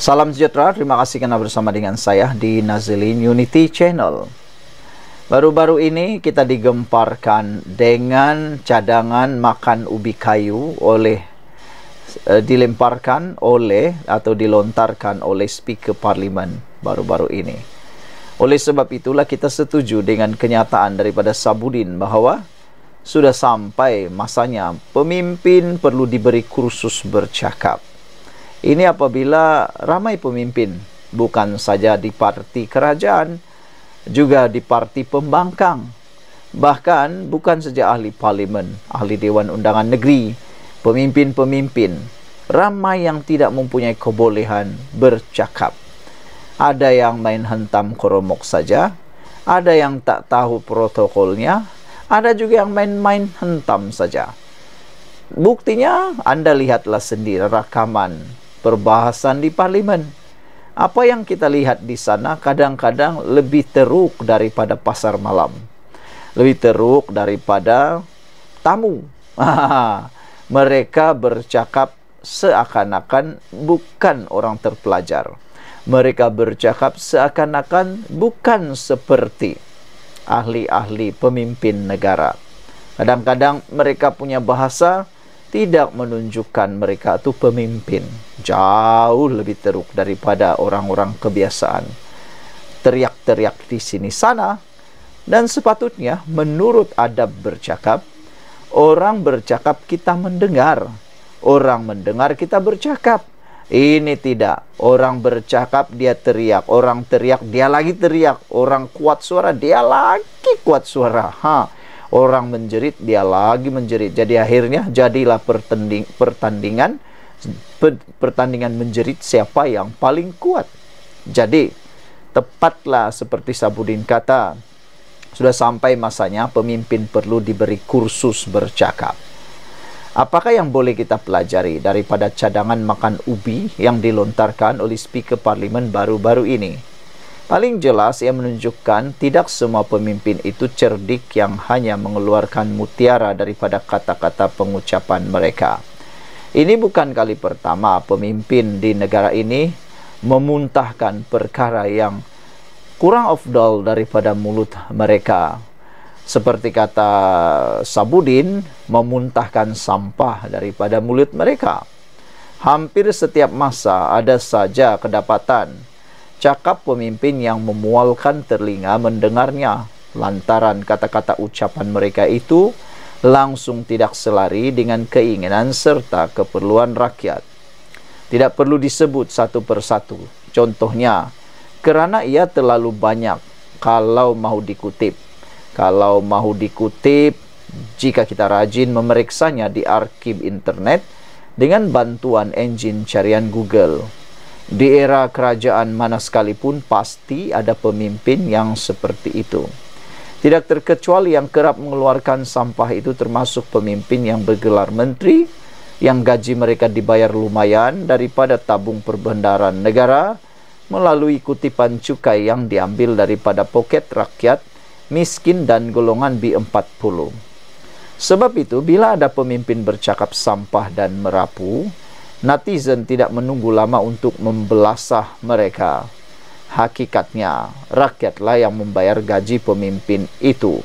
Salam sejahtera, terima kasih kerana bersama dengan saya di Nazilin Unity Channel. Baru-baru ini kita digemparkan dengan cadangan makan ubi kayu oleh uh, dilemparkan oleh atau dilontarkan oleh speaker parlimen baru-baru ini. Oleh sebab itulah kita setuju dengan kenyataan daripada Sabudin bahawa sudah sampai masanya pemimpin perlu diberi kursus bercakap. Ini apabila ramai pemimpin bukan saja di parti kerajaan juga di parti pembangkang bahkan bukan saja ahli parlimen, ahli dewan undangan negeri, pemimpin-pemimpin ramai yang tidak mempunyai kebolehan bercakap. Ada yang main hentam koromok saja, ada yang tak tahu protokolnya, ada juga yang main-main hentam saja. Buktinya anda lihatlah sendiri rakaman perbahasan di parlimen. Apa yang kita lihat di sana kadang-kadang lebih teruk daripada pasar malam. Lebih teruk daripada tamu. Mereka bercakap seakan-akan bukan orang terpelajar. Mereka bercakap seakan-akan bukan seperti ahli-ahli pemimpin negara. Kadang-kadang mereka punya bahasa tidak menunjukkan mereka itu pemimpin. Jauh lebih teruk daripada orang-orang kebiasaan. Teriak-teriak di sini sana. Dan sepatutnya menurut adab bercakap orang bercakap kita mendengar. Orang mendengar kita bercakap. Ini tidak. Orang bercakap dia teriak. Orang teriak dia lagi teriak. Orang kuat suara dia lagi kuat suara. Ha orang menjerit dia lagi menjerit. Jadi akhirnya jadilah pertanding, pertandingan pertandingan menjerit siapa yang paling kuat. Jadi tepatlah seperti Sabudin kata sudah sampai masanya pemimpin perlu diberi kursus bercakap. Apakah yang boleh kita pelajari daripada cadangan makan ubi yang dilontarkan oleh speaker parlimen baru-baru ini Paling jelas ia menunjukkan tidak semua pemimpin itu cerdik yang hanya mengeluarkan mutiara daripada kata-kata pengucapan mereka. Ini bukan kali pertama pemimpin di negara ini memuntahkan perkara yang kurang afdal daripada mulut mereka. Seperti kata Sabudin, memuntahkan sampah daripada mulut mereka. Hampir setiap masa ada saja kedapatan cakap pemimpin yang memualkan telinga mendengarnya lantaran kata-kata ucapan mereka itu langsung tidak selari dengan keinginan serta keperluan rakyat. Tidak perlu disebut satu persatu. Contohnya, kerana ia terlalu banyak kalau mahu dikutip. Kalau mahu dikutip, jika kita rajin memeriksanya di arsip internet dengan bantuan enjin carian Google di era kerajaan mana sekalipun pasti ada pemimpin yang seperti itu. Tidak terkecuali yang kerap mengeluarkan sampah itu termasuk pemimpin yang bergelar menteri yang gaji mereka dibayar lumayan daripada tabung perbendaharaan negara melalui kutipan cukai yang diambil daripada poket rakyat miskin dan golongan B40. Sebab itu bila ada pemimpin bercakap sampah dan merapu, netizen tidak menunggu lama untuk membelasah mereka. Hakikatnya, rakyatlah yang membayar gaji pemimpin itu.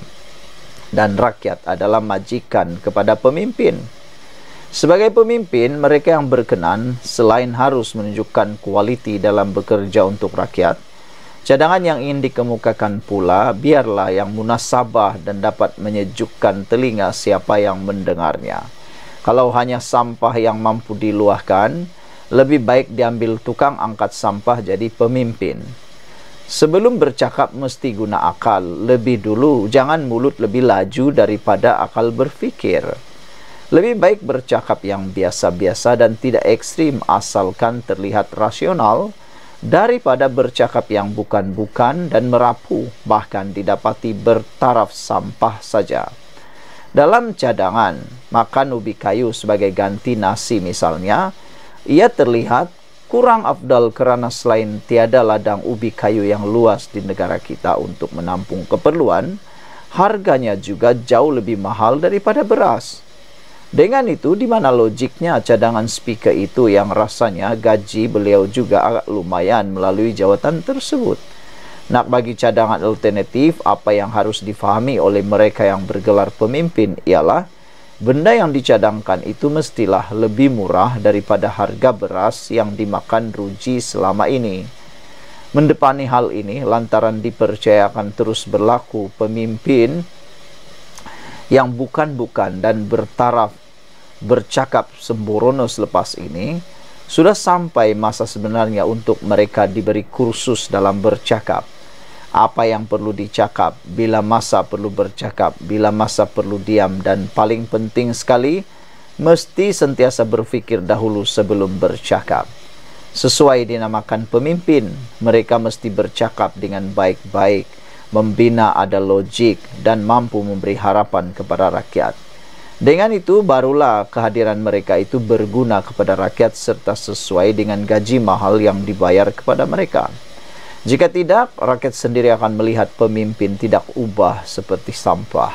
Dan rakyat adalah majikan kepada pemimpin. Sebagai pemimpin, mereka yang berkenan selain harus menunjukkan kualiti dalam bekerja untuk rakyat, cadangan yang ingin dikemukakan pula biarlah yang munasabah dan dapat menyejukkan telinga siapa yang mendengarnya kalau hanya sampah yang mampu diluahkan, lebih baik diambil tukang angkat sampah jadi pemimpin. Sebelum bercakap mesti guna akal lebih dulu, jangan mulut lebih laju daripada akal berfikir. Lebih baik bercakap yang biasa-biasa dan tidak ekstrim asalkan terlihat rasional daripada bercakap yang bukan-bukan dan merapu bahkan didapati bertaraf sampah saja. Dalam cadangan makan ubi kayu sebagai ganti nasi misalnya, ia terlihat kurang afdal kerana selain tiada ladang ubi kayu yang luas di negara kita untuk menampung keperluan, harganya juga jauh lebih mahal daripada beras. Dengan itu, di mana logiknya cadangan speaker itu yang rasanya gaji beliau juga agak lumayan melalui jawatan tersebut? Nak bagi cadangan alternatif, apa yang harus difahami oleh mereka yang bergelar pemimpin ialah benda yang dicadangkan itu mestilah lebih murah daripada harga beras yang dimakan ruji selama ini. Mendepani hal ini, lantaran dipercayakan terus berlaku pemimpin yang bukan-bukan dan bertaraf bercakap sembrono selepas ini sudah sampai masa sebenarnya untuk mereka diberi kursus dalam bercakap apa yang perlu dicakap bila masa perlu bercakap bila masa perlu diam dan paling penting sekali mesti sentiasa berfikir dahulu sebelum bercakap sesuai dinamakan pemimpin mereka mesti bercakap dengan baik-baik membina ada logik dan mampu memberi harapan kepada rakyat. Dengan itu, barulah kehadiran mereka itu berguna kepada rakyat serta sesuai dengan gaji mahal yang dibayar kepada mereka. Jika tidak, rakyat sendiri akan melihat pemimpin tidak ubah seperti sampah.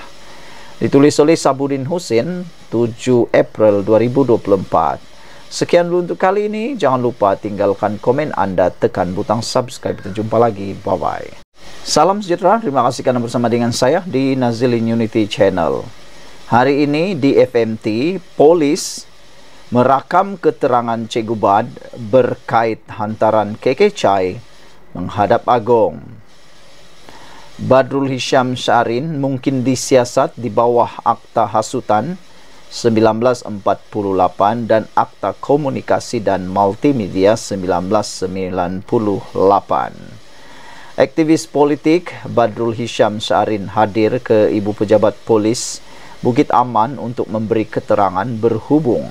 Ditulis oleh Sabudin Husin, 7 April 2024. Sekian dulu untuk kali ini. Jangan lupa tinggalkan komen anda, tekan butang subscribe. Kita jumpa lagi. Bye-bye. Salam sejahtera, terima kasih karena bersama dengan saya di Nazilin Unity Channel. Hari ini di FMT, polis merakam keterangan Cikgu Bad berkait hantaran KK Chai menghadap Agong. Badrul Hisham Syarin mungkin disiasat di bawah Akta Hasutan 1948 dan Akta Komunikasi dan Multimedia 1998. Aktivis politik Badrul Hisham Syarin hadir ke Ibu Pejabat Polis Bukit Aman untuk memberi keterangan berhubung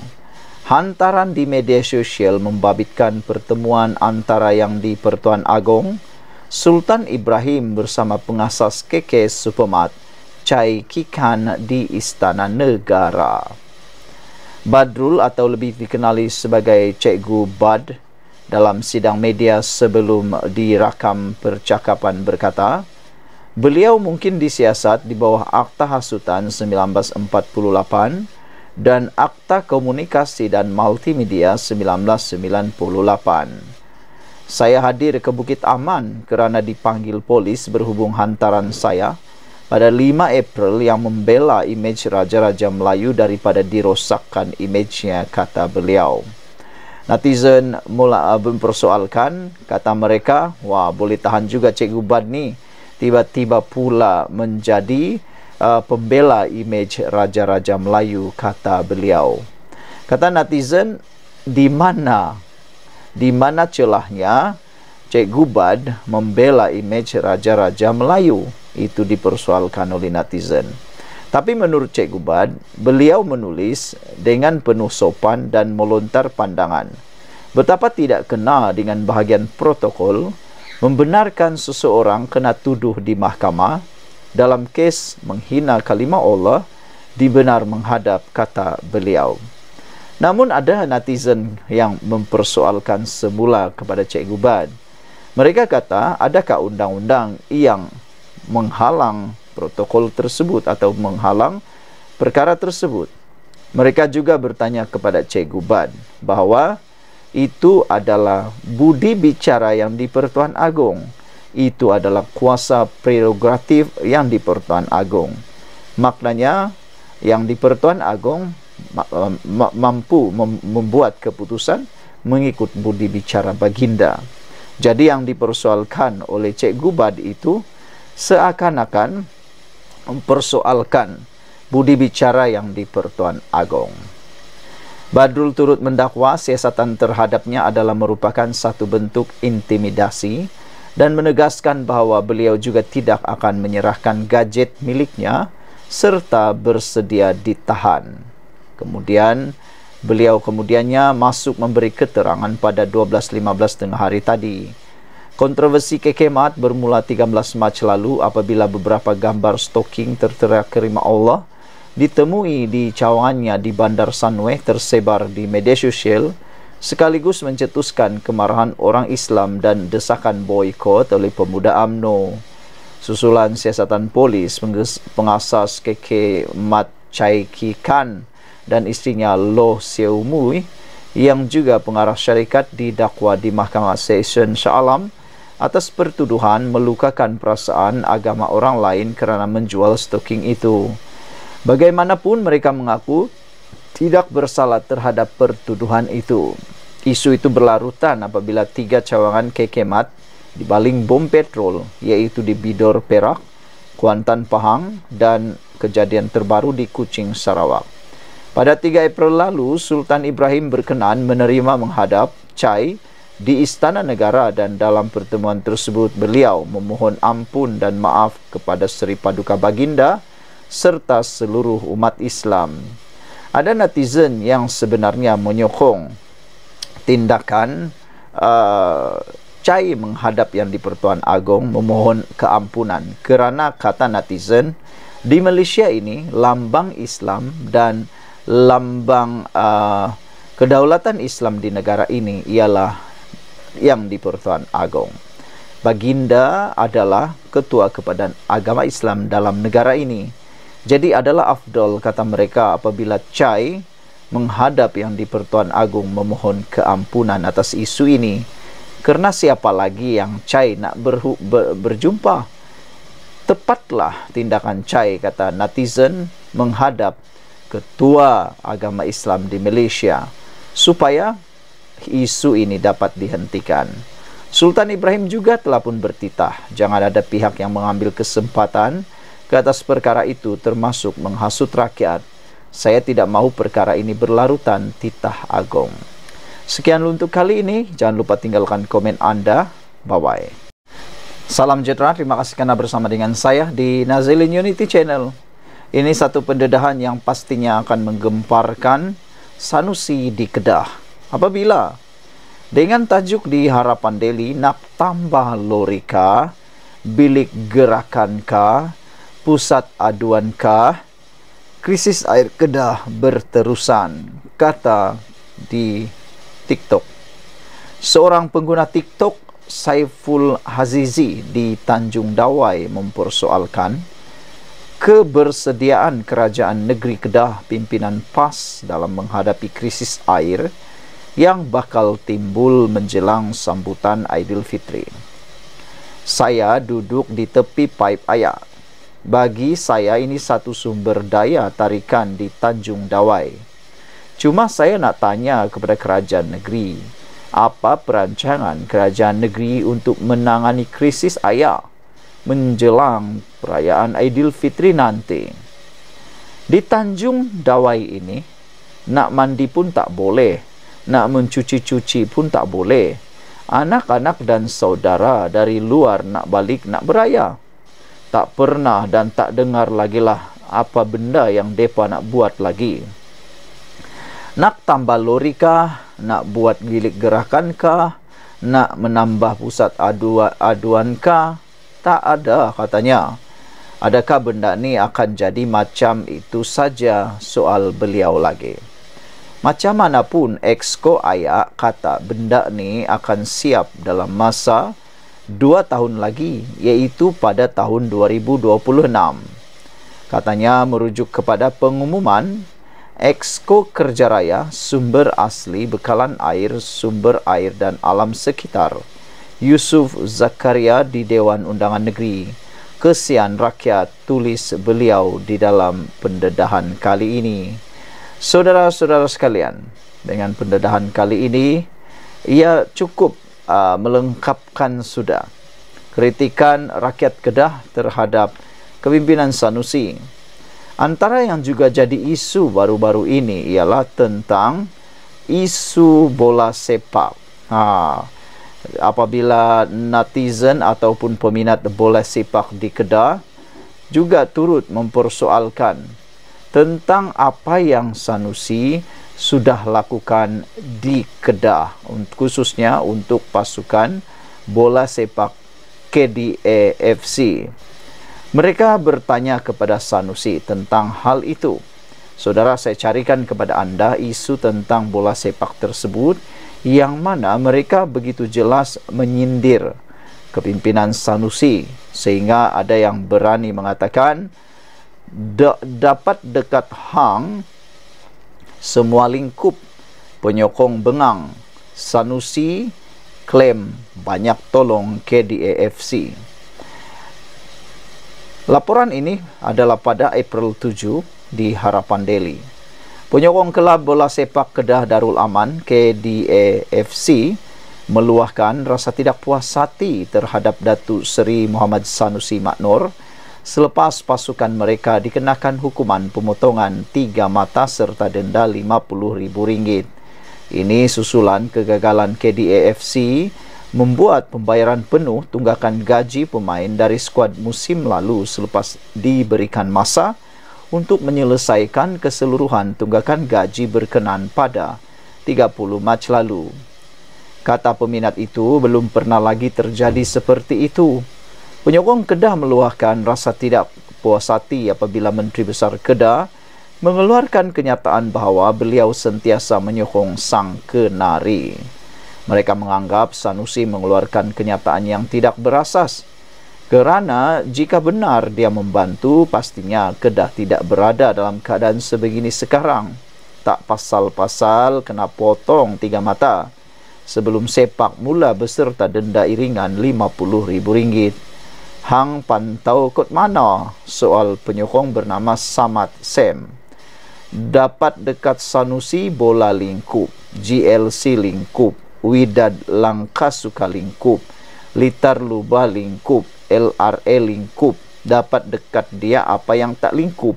hantaran di media sosial membabitkan pertemuan antara yang di Pertuan Agong Sultan Ibrahim bersama pengasas KK Supermat Chai Kikan di Istana Negara. Badrul atau lebih dikenali sebagai Cikgu Bad dalam sidang media sebelum dirakam percakapan berkata, beliau mungkin disiasat di bawah Akta Hasutan 1948 dan Akta Komunikasi dan Multimedia 1998. Saya hadir ke Bukit Aman kerana dipanggil polis berhubung hantaran saya pada 5 April yang membela imej Raja-Raja Melayu daripada dirosakkan imejnya, kata beliau netizen mula mempersoalkan kata mereka wah boleh tahan juga cikgu Bad ni tiba-tiba pula menjadi uh, pembela imej raja-raja Melayu kata beliau. Kata netizen di mana di mana celahnya cikgu Bad membela imej raja-raja Melayu? Itu dipersoalkan oleh netizen. Tapi menurut Cik Gubad, beliau menulis dengan penuh sopan dan melontar pandangan. Betapa tidak kena dengan bahagian protokol membenarkan seseorang kena tuduh di mahkamah dalam kes menghina kalimah Allah dibenar menghadap kata beliau. Namun ada netizen yang mempersoalkan semula kepada Cik Gubad. Mereka kata, adakah undang-undang yang menghalang protokol tersebut atau menghalang perkara tersebut. Mereka juga bertanya kepada Cikgu Bad bahawa itu adalah budi bicara yang di Pertuan Agong. Itu adalah kuasa prerogatif yang di Pertuan Agong. Maknanya yang di Pertuan Agong mampu membuat keputusan mengikut budi bicara baginda. Jadi yang dipersoalkan oleh Cikgu Bad itu seakan-akan mempersoalkan budi bicara yang di Pertuan Agong. Badrul turut mendakwa siasatan terhadapnya adalah merupakan satu bentuk intimidasi dan menegaskan bahawa beliau juga tidak akan menyerahkan gadget miliknya serta bersedia ditahan. Kemudian, beliau kemudiannya masuk memberi keterangan pada 12.15 tengah hari tadi. Kontroversi kekemat bermula 13 Mac lalu apabila beberapa gambar stalking tertera kerima Allah ditemui di cawangannya di Bandar Sanwe tersebar di media sosial sekaligus mencetuskan kemarahan orang Islam dan desakan boykot oleh pemuda AMNO. Susulan siasatan polis pengasas KK Mat Chai Ki Khan dan istrinya Lo Siew Mui yang juga pengarah syarikat didakwa di Mahkamah Session Shah Alam atas pertuduhan melukakan perasaan agama orang lain kerana menjual stoking itu. Bagaimanapun mereka mengaku tidak bersalah terhadap pertuduhan itu. Isu itu berlarutan apabila tiga cawangan kekemat dibaling bom petrol iaitu di Bidor Perak, Kuantan Pahang dan kejadian terbaru di Kuching Sarawak. Pada 3 April lalu, Sultan Ibrahim berkenan menerima menghadap Chai di Istana Negara dan dalam pertemuan tersebut beliau memohon ampun dan maaf kepada Seri Paduka Baginda serta seluruh umat Islam. Ada netizen yang sebenarnya menyokong tindakan uh, Chai menghadap yang di Pertuan Agong memohon keampunan kerana kata netizen di Malaysia ini lambang Islam dan lambang uh, kedaulatan Islam di negara ini ialah yang di Pertuan Agong. Baginda adalah ketua kepada agama Islam dalam negara ini. Jadi adalah afdol kata mereka apabila Chai menghadap yang di Pertuan Agong memohon keampunan atas isu ini. Kerana siapa lagi yang Chai nak berhu, ber, berjumpa? Tepatlah tindakan Chai kata netizen menghadap ketua agama Islam di Malaysia supaya isu ini dapat dihentikan. Sultan Ibrahim juga telah pun bertitah jangan ada pihak yang mengambil kesempatan ke atas perkara itu termasuk menghasut rakyat. Saya tidak mahu perkara ini berlarutan titah agong. Sekian untuk kali ini. Jangan lupa tinggalkan komen anda. Bye-bye. Salam sejahtera. Terima kasih kerana bersama dengan saya di Nazilin Unity Channel. Ini satu pendedahan yang pastinya akan menggemparkan Sanusi di Kedah. Apabila dengan tajuk di Harapan Delhi nak tambah lorika, bilik gerakankah, pusat aduankah, krisis air Kedah berterusan, kata di TikTok. Seorang pengguna TikTok, Saiful Hazizi di Tanjung Dawai mempersoalkan kebersediaan kerajaan negeri Kedah pimpinan PAS dalam menghadapi krisis air yang bakal timbul menjelang sambutan Aidilfitri. Saya duduk di tepi paip air. Bagi saya ini satu sumber daya tarikan di Tanjung Dawai. Cuma saya nak tanya kepada kerajaan negeri, apa perancangan kerajaan negeri untuk menangani krisis air? menjelang perayaan Aidilfitri nanti. Di Tanjung Dawai ini, nak mandi pun tak boleh, nak mencuci-cuci pun tak boleh. Anak-anak dan saudara dari luar nak balik nak beraya. Tak pernah dan tak dengar lagi lah apa benda yang depa nak buat lagi. Nak tambah lori kah? Nak buat gilik gerakan kah? Nak menambah pusat aduan, aduan kah? tak ada katanya. Adakah benda ni akan jadi macam itu saja soal beliau lagi. Macam mana pun exco ayak kata benda ni akan siap dalam masa dua tahun lagi iaitu pada tahun 2026. Katanya merujuk kepada pengumuman Exco Kerja Raya Sumber Asli Bekalan Air Sumber Air dan Alam Sekitar Yusuf Zakaria di Dewan Undangan Negeri. Kesian rakyat tulis beliau di dalam pendedahan kali ini. Saudara-saudara sekalian, dengan pendedahan kali ini, ia cukup uh, melengkapkan sudah kritikan rakyat Kedah terhadap kepimpinan Sanusi. Antara yang juga jadi isu baru-baru ini ialah tentang isu bola sepak. Ha, apabila netizen ataupun peminat bola sepak di Kedah juga turut mempersoalkan tentang apa yang Sanusi sudah lakukan di Kedah khususnya untuk pasukan bola sepak KDAFC. Mereka bertanya kepada Sanusi tentang hal itu. Saudara saya carikan kepada anda isu tentang bola sepak tersebut yang mana mereka begitu jelas menyindir kepimpinan Sanusi sehingga ada yang berani mengatakan dapat dekat hang semua lingkup penyokong bengang Sanusi klaim banyak tolong KDAFC. Laporan ini adalah pada April 7 di Harapan Delhi. Penyokong kelab bola sepak Kedah Darul Aman KDAFC meluahkan rasa tidak puas hati terhadap Datuk Seri Muhammad Sanusi Maknur selepas pasukan mereka dikenakan hukuman pemotongan tiga mata serta denda RM50,000. Ini susulan kegagalan KDAFC membuat pembayaran penuh tunggakan gaji pemain dari skuad musim lalu selepas diberikan masa untuk menyelesaikan keseluruhan tunggakan gaji berkenan pada 30 Mac lalu. Kata peminat itu belum pernah lagi terjadi seperti itu. Penyokong Kedah meluahkan rasa tidak puas hati apabila Menteri Besar Kedah mengeluarkan kenyataan bahawa beliau sentiasa menyokong sang kenari. Mereka menganggap Sanusi mengeluarkan kenyataan yang tidak berasas. Kerana jika benar dia membantu, pastinya Kedah tidak berada dalam keadaan sebegini sekarang. Tak pasal-pasal kena potong tiga mata. Sebelum sepak mula beserta denda iringan RM50,000. Hang pantau kot mana soal penyokong bernama Samad Sam dapat dekat Sanusi bola lingkup, GLC lingkup, Widad Langkasuka lingkup, Litar Lubah lingkup, LRA lingkup, dapat dekat dia apa yang tak lingkup.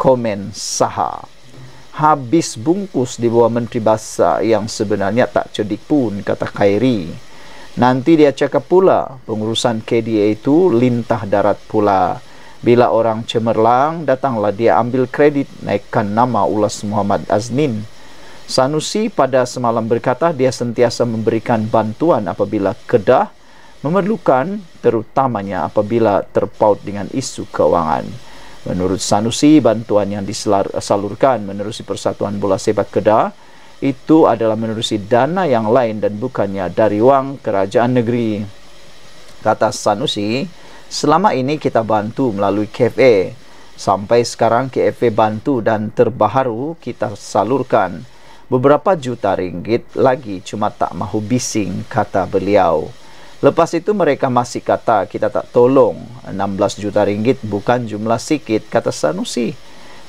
Komen saha. Habis bungkus di bawah Menteri Bahasa yang sebenarnya tak cedik pun, kata Khairi. Nanti dia cakap pula, pengurusan KDA itu lintah darat pula. Bila orang cemerlang, datanglah dia ambil kredit naikkan nama Ulas Muhammad Aznin. Sanusi pada semalam berkata dia sentiasa memberikan bantuan apabila Kedah memerlukan terutamanya apabila terpaut dengan isu keuangan. Menurut Sanusi, bantuan yang disalurkan menerusi Persatuan Bola Sepak Kedah itu adalah menerusi dana yang lain dan bukannya dari wang kerajaan negeri. Kata Sanusi, Selama ini kita bantu melalui KFA. Sampai sekarang KFA bantu dan terbaharu kita salurkan beberapa juta ringgit lagi cuma tak mahu bising kata beliau. Lepas itu mereka masih kata kita tak tolong 16 juta ringgit bukan jumlah sikit kata Sanusi.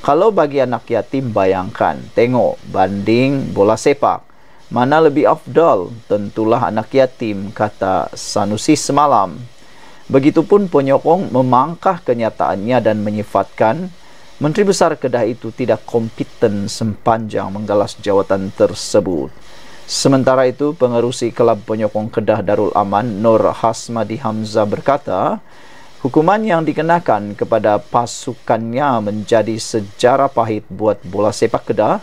Kalau bagi anak yatim bayangkan tengok banding bola sepak mana lebih afdal tentulah anak yatim kata Sanusi semalam. Begitupun penyokong memangkah kenyataannya dan menyifatkan Menteri Besar Kedah itu tidak kompeten sepanjang menggalas jawatan tersebut. Sementara itu, pengerusi kelab penyokong Kedah Darul Aman, Nur Hasmadi Hamzah berkata, hukuman yang dikenakan kepada pasukannya menjadi sejarah pahit buat bola sepak Kedah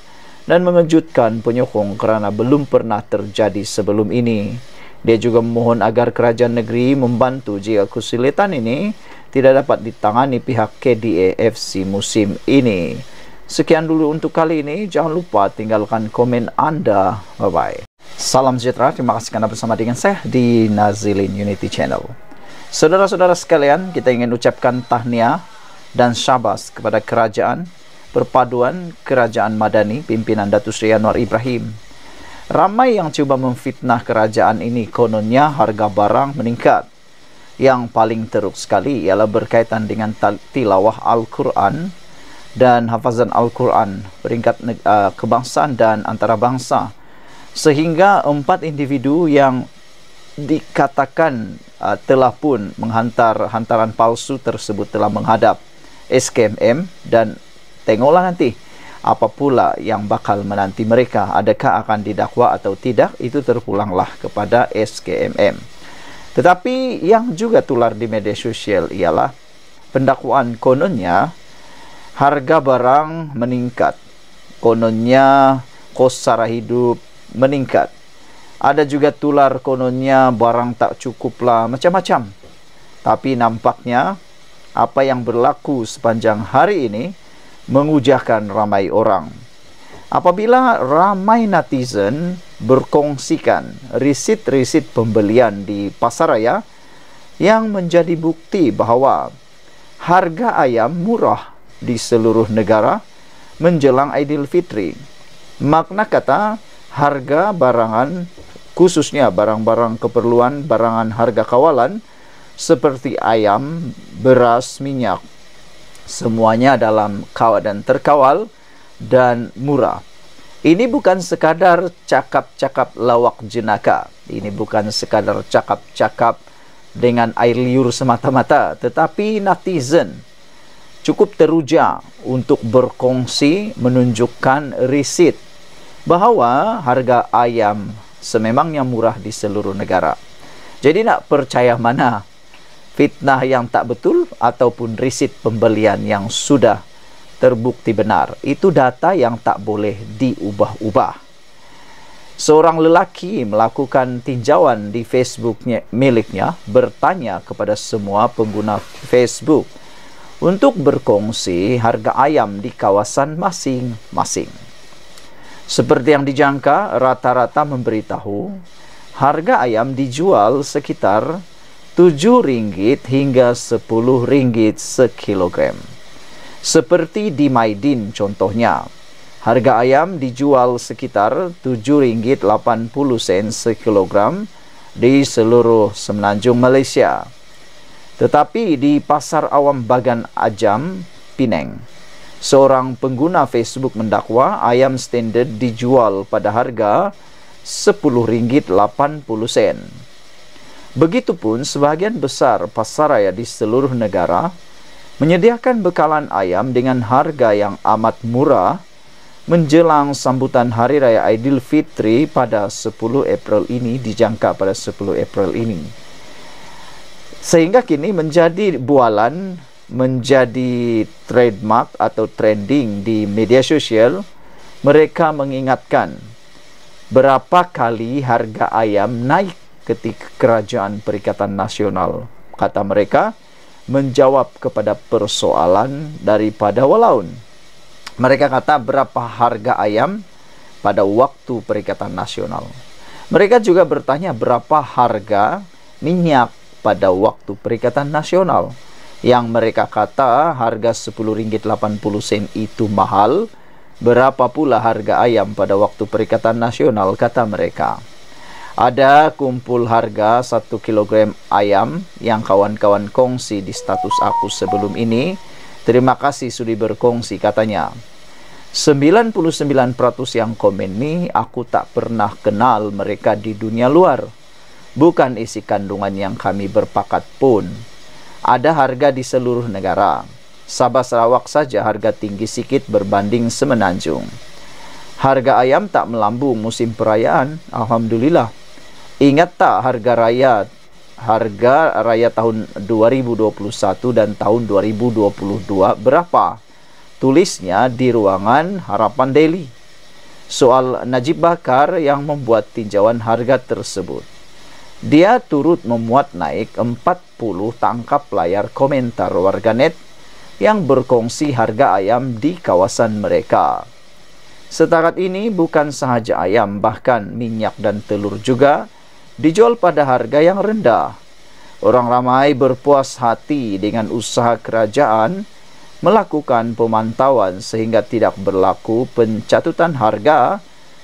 dan mengejutkan penyokong kerana belum pernah terjadi sebelum ini. Dia juga memohon agar kerajaan negeri membantu jika kesulitan ini tidak dapat ditangani pihak KDAFC musim ini. Sekian dulu untuk kali ini. Jangan lupa tinggalkan komen anda. Bye-bye. Salam sejahtera. Terima kasih kerana bersama dengan saya di Nazilin Unity Channel. Saudara-saudara sekalian, kita ingin ucapkan tahniah dan syabas kepada kerajaan perpaduan kerajaan Madani pimpinan Datuk Seri Anwar Ibrahim Ramai yang cuba memfitnah kerajaan ini kononnya harga barang meningkat. Yang paling teruk sekali ialah berkaitan dengan tilawah Al-Quran dan hafazan Al-Quran peringkat uh, kebangsaan dan antarabangsa. Sehingga empat individu yang dikatakan uh, telah pun menghantar hantaran palsu tersebut telah menghadap SKMM dan tengoklah nanti apa pula yang bakal menanti mereka. Adakah akan didakwa atau tidak itu terpulanglah kepada SKMM tetapi yang juga tular di media sosial ialah pendakwaan kononnya harga barang meningkat. Kononnya kos sara hidup meningkat ada juga tular kononnya barang tak cukuplah macam-macam tapi nampaknya apa yang berlaku sepanjang hari ini mengujahkan ramai orang. Apabila ramai netizen berkongsikan risit-risit pembelian di pasaraya yang menjadi bukti bahawa harga ayam murah di seluruh negara menjelang Aidilfitri. Makna kata harga barangan khususnya barang-barang keperluan, barangan harga kawalan seperti ayam, beras, minyak semuanya dalam keadaan terkawal dan murah. Ini bukan sekadar cakap-cakap lawak jenaka. Ini bukan sekadar cakap-cakap dengan air liur semata-mata. Tetapi netizen cukup teruja untuk berkongsi menunjukkan risit bahawa harga ayam sememangnya murah di seluruh negara. Jadi nak percaya mana fitnah yang tak betul ataupun risit pembelian yang sudah terbukti benar. Itu data yang tak boleh diubah-ubah. Seorang lelaki melakukan tinjauan di Facebooknya miliknya bertanya kepada semua pengguna Facebook untuk berkongsi harga ayam di kawasan masing-masing. Seperti yang dijangka, rata-rata memberitahu harga ayam dijual sekitar RM7 hingga RM10 sekilogram. Seperti di Maidin contohnya, harga ayam dijual sekitar RM7.80 sekilogram di seluruh semenanjung Malaysia. Tetapi di pasar awam Bagan Ajam, Penang, seorang pengguna Facebook mendakwa ayam standard dijual pada harga RM10.80. Begitupun sebahagian besar pasar raya di seluruh negara menyediakan bekalan ayam dengan harga yang amat murah menjelang sambutan Hari Raya Aidilfitri pada 10 April ini dijangka pada 10 April ini sehingga kini menjadi bualan menjadi trademark atau trending di media sosial mereka mengingatkan berapa kali harga ayam naik ketika kerajaan perikatan nasional. Kata mereka menjawab kepada persoalan daripada walaun. Mereka kata berapa harga ayam pada waktu perikatan nasional. Mereka juga bertanya berapa harga minyak pada waktu Perikatan Nasional yang mereka kata harga RM10.80 itu mahal berapa pula harga ayam pada waktu Perikatan Nasional kata mereka. Ada kumpul harga 1 kg ayam yang kawan-kawan kongsi di status aku sebelum ini. Terima kasih sudah berkongsi katanya. 99% yang komen ni aku tak pernah kenal mereka di dunia luar. Bukan isi kandungan yang kami berpakat pun. Ada harga di seluruh negara. Sabah Sarawak saja harga tinggi sikit berbanding semenanjung. Harga ayam tak melambung musim perayaan, Alhamdulillah. Ingat tak harga raya harga raya tahun 2021 dan tahun 2022 berapa? Tulisnya di ruangan Harapan Daily. Soal Najib Bakar yang membuat tinjauan harga tersebut dia turut memuat naik 40 tangkap layar komentar warganet yang berkongsi harga ayam di kawasan mereka. Setakat ini bukan sahaja ayam, bahkan minyak dan telur juga dijual pada harga yang rendah. Orang ramai berpuas hati dengan usaha kerajaan melakukan pemantauan sehingga tidak berlaku pencatutan harga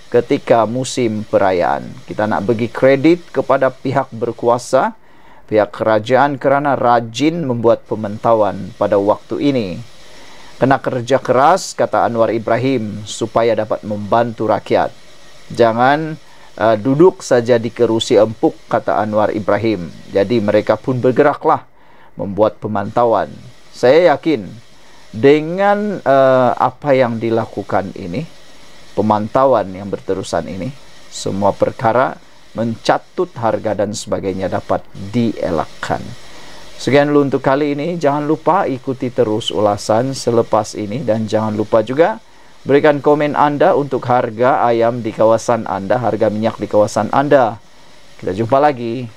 ketika musim perayaan. Kita nak bagi kredit kepada pihak berkuasa, pihak kerajaan kerana rajin membuat pemantauan pada waktu ini. Kena kerja keras, kata Anwar Ibrahim, supaya dapat membantu rakyat. Jangan uh, duduk saja di kerusi empuk, kata Anwar Ibrahim. Jadi mereka pun bergeraklah membuat pemantauan. Saya yakin dengan uh, apa yang dilakukan ini, pemantauan yang berterusan ini. Semua perkara mencatut harga dan sebagainya dapat dielakkan. Sekian dulu untuk kali ini. Jangan lupa ikuti terus ulasan selepas ini. Dan jangan lupa juga berikan komen anda untuk harga ayam di kawasan anda harga minyak di kawasan anda. Kita jumpa lagi